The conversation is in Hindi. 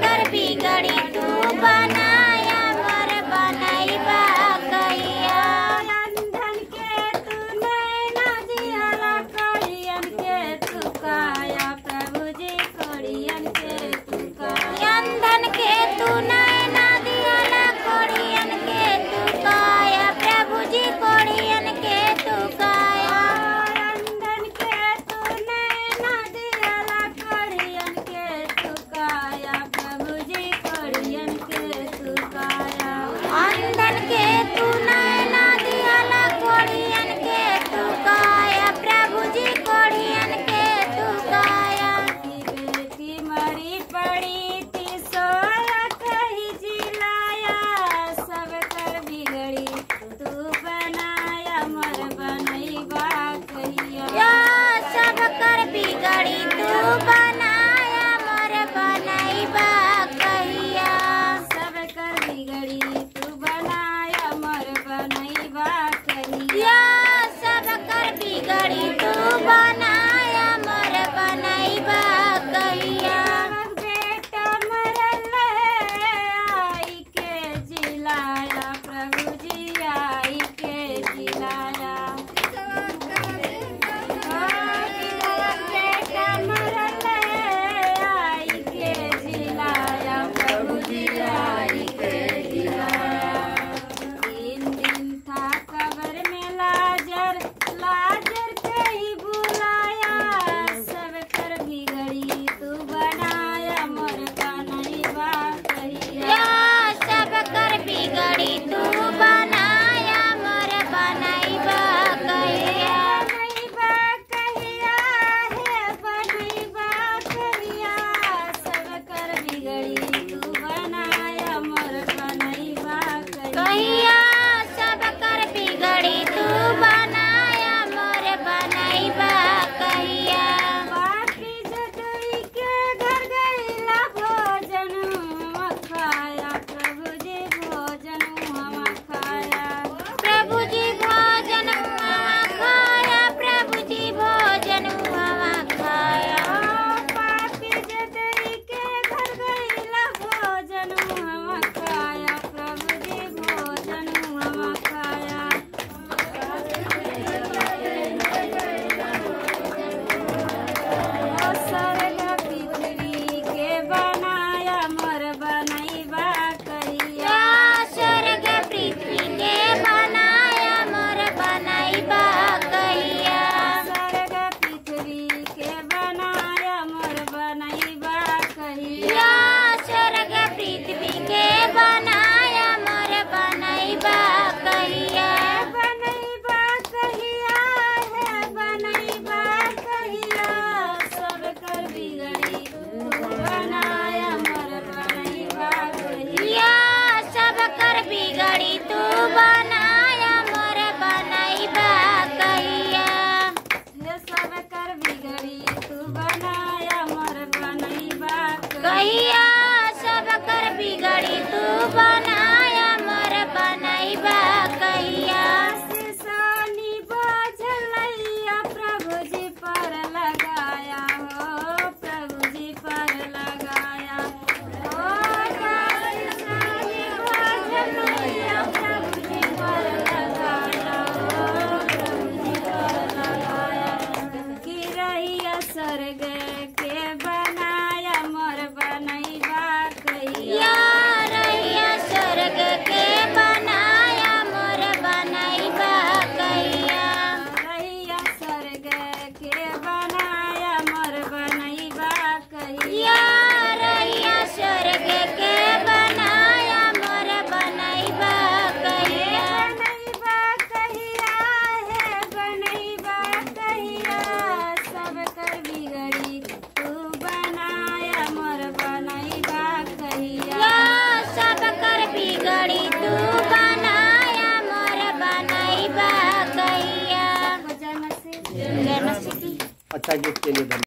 gotta be अच्छा गिफ्ट के लिए धन्यवाद।